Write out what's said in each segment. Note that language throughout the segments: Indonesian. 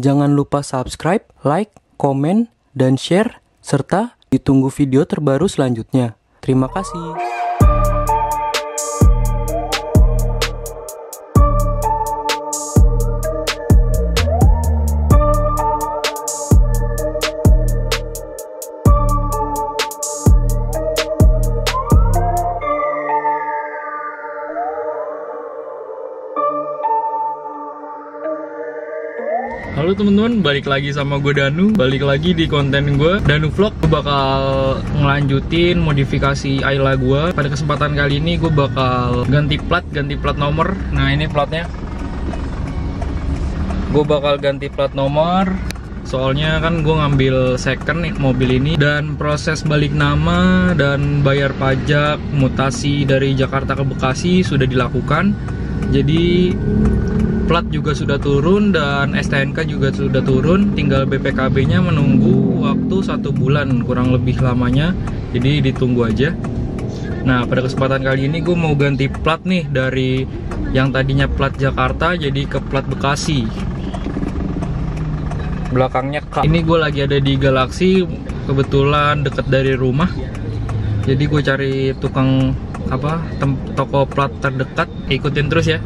Jangan lupa subscribe, like, komen, dan share, serta ditunggu video terbaru selanjutnya. Terima kasih. Halo teman-teman, balik lagi sama gue Danu. Balik lagi di konten gue Danu Vlog Gue bakal ngelanjutin modifikasi Ayla gue Pada kesempatan kali ini gue bakal ganti plat, ganti plat nomor. Nah ini platnya. Gue bakal ganti plat nomor. Soalnya kan gue ngambil second nih mobil ini. Dan proses balik nama dan bayar pajak mutasi dari Jakarta ke Bekasi sudah dilakukan. Jadi plat juga sudah turun dan STNK juga sudah turun. Tinggal BPKB nya menunggu waktu satu bulan kurang lebih lamanya. Jadi ditunggu aja. Nah pada kesempatan kali ini gue mau ganti plat nih dari yang tadinya plat Jakarta jadi ke plat Bekasi. Belakangnya K ini gue lagi ada di Galaxy kebetulan deket dari rumah. Jadi gue cari tukang apa toko plat terdekat. Ikutin terus ya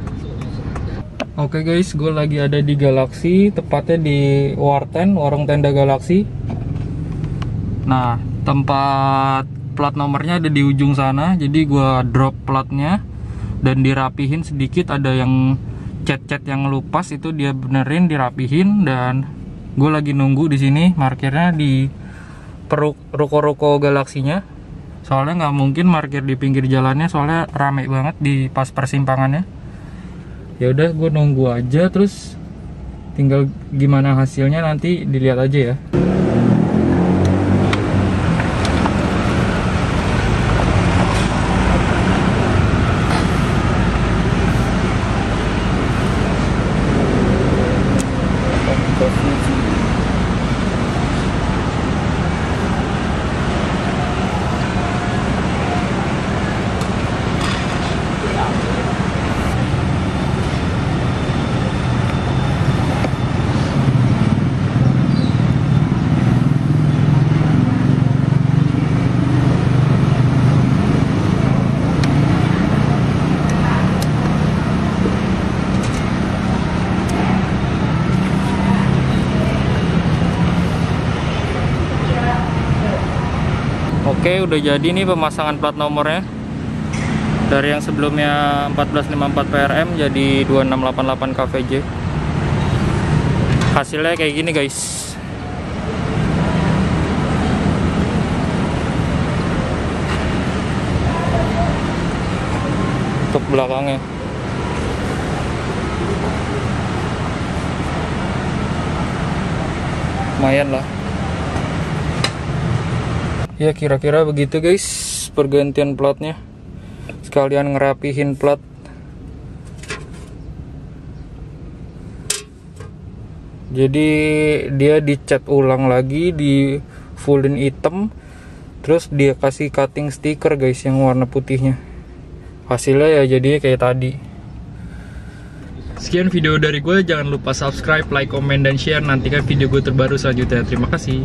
Oke okay guys, gue lagi ada di Galaxy, tepatnya di Warten, warung tenda Galaxy. Nah, tempat plat nomornya ada di ujung sana, jadi gue drop platnya dan dirapihin sedikit. Ada yang cat-cat yang lupas itu dia benerin, dirapihin dan gue lagi nunggu di sini markirnya di ruko-ruko Galaxinya. Soalnya nggak mungkin markir di pinggir jalannya, soalnya rame banget di pas persimpangannya ya udah gue nunggu aja terus tinggal gimana hasilnya nanti dilihat aja ya Oke udah jadi nih pemasangan plat nomornya. Dari yang sebelumnya 1454 PRM jadi 2688 KVJ hasilnya kayak gini guys. Untuk belakangnya. Lumayan lah ya kira-kira begitu guys pergantian platnya sekalian ngerapihin plat jadi dia dicat ulang lagi di fullin hitam terus dia kasih cutting stiker guys yang warna putihnya hasilnya ya jadi kayak tadi Sekian video dari gue, jangan lupa subscribe, like, komen, dan share. Nantikan video gue terbaru selanjutnya. Terima kasih.